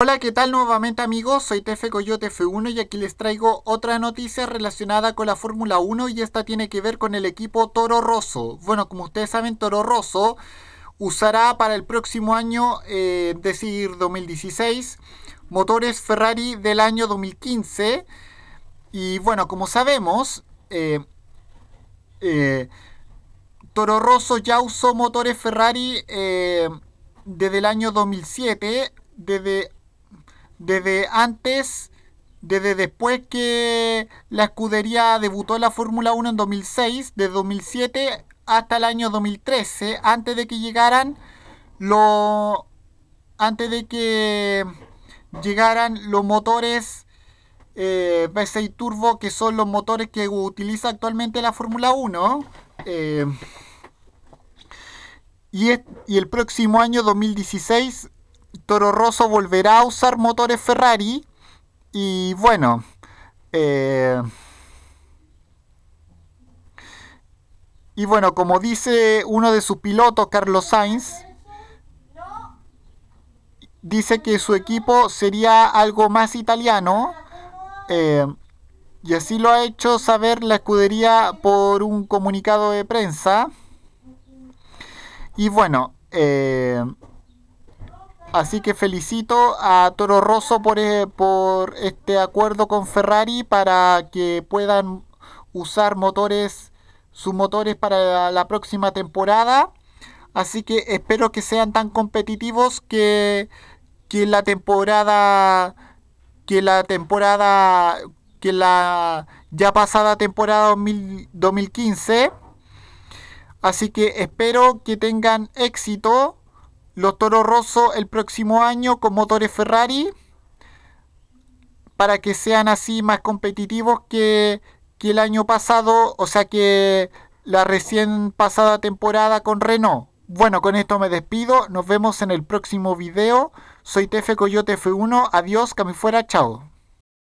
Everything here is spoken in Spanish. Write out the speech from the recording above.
Hola, ¿qué tal nuevamente amigos? Soy Tefe Coyote F1 y aquí les traigo otra noticia relacionada con la Fórmula 1 y esta tiene que ver con el equipo Toro Rosso. Bueno, como ustedes saben, Toro Rosso usará para el próximo año, eh, decir, 2016, motores Ferrari del año 2015. Y bueno, como sabemos, eh, eh, Toro Rosso ya usó motores Ferrari desde el año 2007, desde desde antes, desde después que la escudería debutó en la Fórmula 1 en 2006, de 2007 hasta el año 2013, antes de que llegaran los antes de que llegaran los motores eh, V6 Turbo, que son los motores que utiliza actualmente la Fórmula 1. Eh, y el próximo año 2016 Toro Rosso volverá a usar motores Ferrari y bueno, eh, y bueno, como dice uno de sus pilotos, Carlos Sainz, dice que su equipo sería algo más italiano. Eh, y así lo ha hecho saber la escudería por un comunicado de prensa. Y bueno, eh, Así que felicito a Toro Rosso por, eh, por este acuerdo con Ferrari para que puedan usar motores, sus motores para la próxima temporada. Así que espero que sean tan competitivos que, que la temporada que la temporada que la ya pasada temporada 2015. Así que espero que tengan éxito los Toro Rosso el próximo año con motores Ferrari para que sean así más competitivos que, que el año pasado, o sea que la recién pasada temporada con Renault. Bueno, con esto me despido. Nos vemos en el próximo video. Soy Tefe Coyote F1. Adiós, que me fuera. Chao.